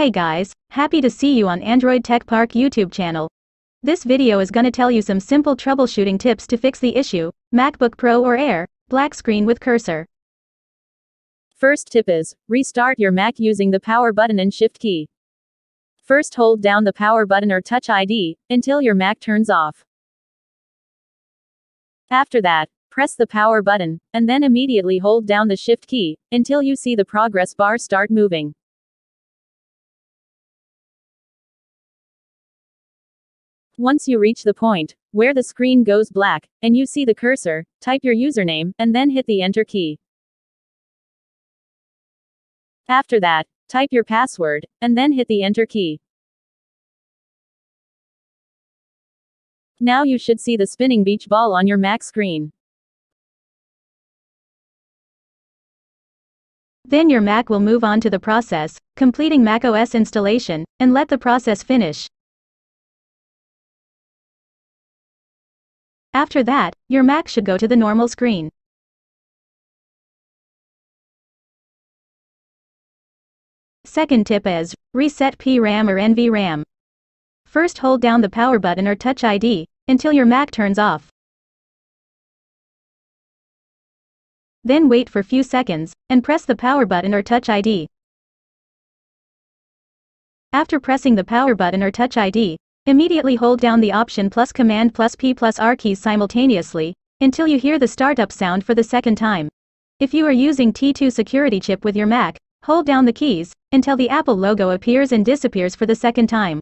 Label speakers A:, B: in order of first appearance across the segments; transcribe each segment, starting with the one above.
A: Hey guys, happy to see you on Android Tech Park YouTube channel. This video is gonna tell you some simple troubleshooting tips to fix the issue, MacBook Pro or Air, black screen with cursor.
B: First tip is, restart your Mac using the power button and shift key. First hold down the power button or touch ID, until your Mac turns off. After that, press the power button, and then immediately hold down the shift key, until you see the progress bar start moving. Once you reach the point where the screen goes black and you see the cursor, type your username and then hit the enter key. After that, type your password and then hit the enter key. Now you should see the spinning beach ball on your Mac screen.
A: Then your Mac will move on to the process, completing macOS installation, and let the process finish. After that, your Mac should go to the normal screen. Second tip is, reset PRAM or NVRAM. First hold down the power button or touch ID, until your Mac turns off. Then wait for few seconds, and press the power button or touch ID. After pressing the power button or touch ID, Immediately hold down the Option plus Command plus P plus R keys simultaneously, until you hear the startup sound for the second time. If you are using T2 security chip with your Mac, hold down the keys, until the Apple logo appears and disappears for the second time.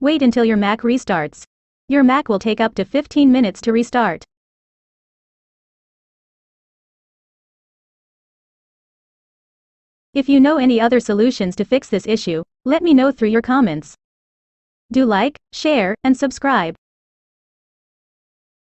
A: Wait until your Mac restarts. Your Mac will take up to 15 minutes to restart. If you know any other solutions to fix this issue, let me know through your comments. Do like, share, and subscribe.